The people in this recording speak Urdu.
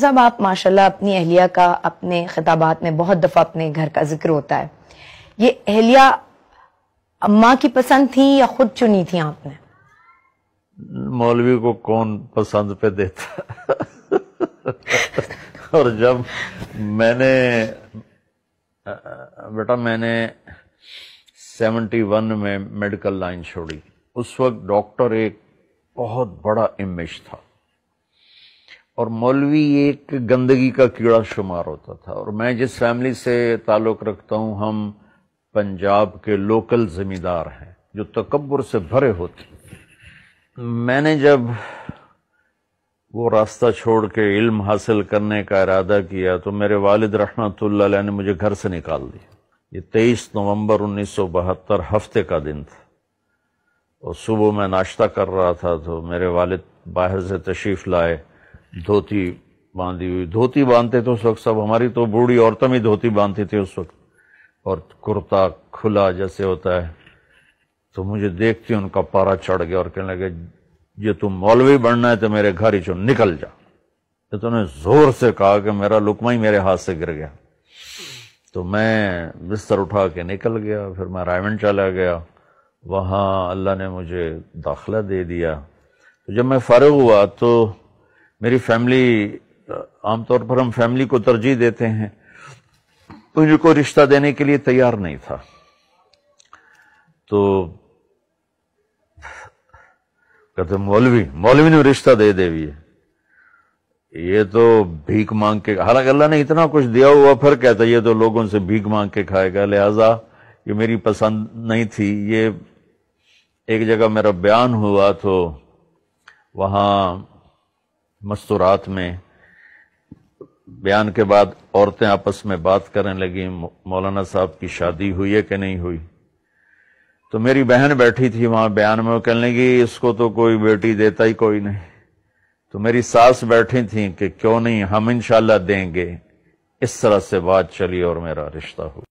صاحب، آپ ماشاءاللہ اپنی اہلیہ کا اپنے خطابات میں بہت دفعہ اپنے گھر کا ذکر ہوتا ہے۔ یہ اہلیہ اماں کی پسند تھی یا خود چنی تھی آپ نے؟ مولوی کو کون پسند پہ دیتا؟ اور جب میں نے، بیٹا میں نے سیونٹی ون میں میڈیکل لائن چھوڑی۔ اس وقت ڈاکٹر ایک بہت بڑا امیج تھا۔ اور مولوی ایک گندگی کا کیڑا شمار ہوتا تھا۔ اور میں جس فیملی سے تعلق رکھتا ہوں، ہم پنجاب کے لوکل زمیندار ہیں جو تکبر سے بھرے ہوتے میں نے جب وہ راستہ چھوڑ کے علم حاصل کرنے کا ارادہ کیا تو میرے والد رحمت اللہ علیہ نے مجھے گھر سے نکال دیا۔ یہ تیئیس نومبر انیس سو بہتر ہفتے کا دن تھا۔ اور صبح میں ناشتہ کر رہا تھا تو میرے والد باہر سے تشریف لائے۔ دھوتی باندھی ہوئی دھوتی باندھتے تھے اس وقت سب ہماری تو بوڑھی عورتیں بھی دھوتی باندھتی تھی اس وقت۔ اور کرتا کھلا جیسے ہوتا ہے۔ تو مجھے دیکھتی ان کا پارا چڑھ گیا اور کہنے لگے، یہ تم مولوی بننا ہے تو میرے گھر ہی چو نکل جا۔ تو تو نے زور سے کہا کہ میرا لکمہ ہی میرے ہاتھ سے گر گیا۔ تو میں بستر اٹھا کے نکل گیا، پھر میں رائمنڈ چلا گیا۔ وہاں اللہ نے مجھے داخلہ دے دیا۔ تو جب میں فارغ ہوا تو میری فیملی، عام طور پر ہم فیملی کو ترجیح دیتے ہیں مجھے کوئی رشتہ دینے کے لیے تیار نہیں تھا۔ تو کہتے مولوی مولوی نے رشتہ دے دے بھی۔ یہ تو بھیک مانگ کے، حالانکہ اللہ نے اتنا کچھ دیا ہوا پھر کہتا یہ تو لوگوں سے بھیک مانگ کے کھائے گا، لہذا یہ میری پسند نہیں تھی۔ یہ ایک جگہ میرا بیان ہوا تو وہاں مستورات میں بیان کے بعد عورتیں آپس میں بات کرنے لگی مولانا صاحب کی شادی ہوئی ہے کہ نہیں ہوئی؟ تو میری بہن بیٹھی تھی وہاں بیان میں، وہ کہنے لگی، اس کو تو کوئی بیٹی دیتا ہی کوئی نہیں۔ تو میری ساس بیٹھی تھی کہ کیوں نہیں ہم انشاءاللہ دیں گے۔ اس طرح سے بات چلی اور میرا رشتہ ہوا۔